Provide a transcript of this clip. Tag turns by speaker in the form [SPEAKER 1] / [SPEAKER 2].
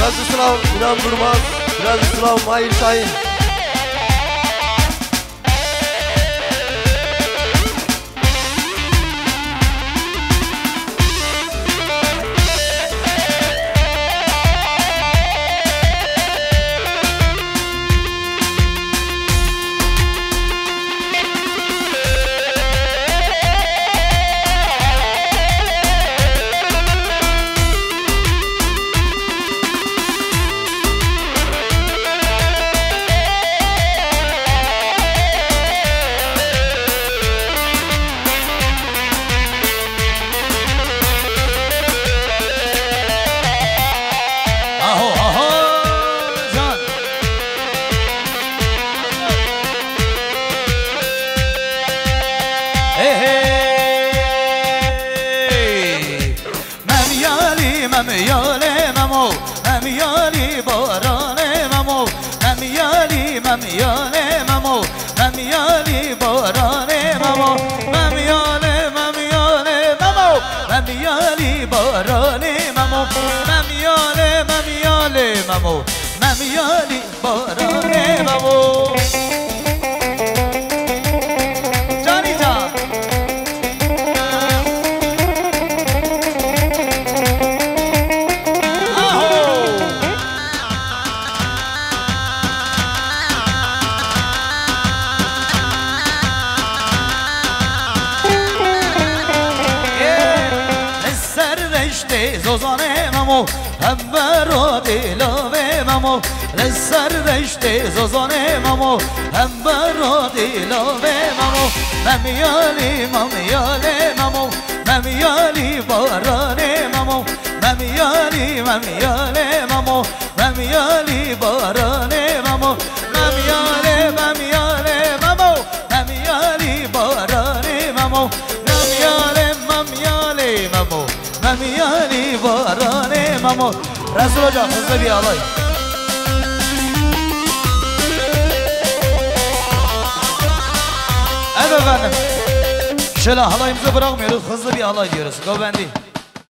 [SPEAKER 1] Vladislav İnan Durmaz, Vladislav Mahir Şahin.
[SPEAKER 2] نمیاری بارانه مامو نمیاری بارانه مامو نمیاری مام میونه مامو نمیاری بارانه مامو نمیاله مام میونه مامو نمیاری بارانه مامو نمیاله مام میونه بارانه مامو زوزانه ممو هم رو دلوه ممو لسر رشته زوزانه ممو هم رو دلوه ممو ممیالی ممیالی ممو ممیالی بارانه ممو ممیالی ممیالی ممو ممیالی بارانه ممو ممیالی ممیالی ممو ممیالی بارانه ممو ممیالی ممیالی ممو ممیالی İmamı. Resul Hoca hızlı bir alay. Evet efendim. Şöyle halayımızı bırakmıyoruz. Hızlı bir alay diyoruz. Go bendi.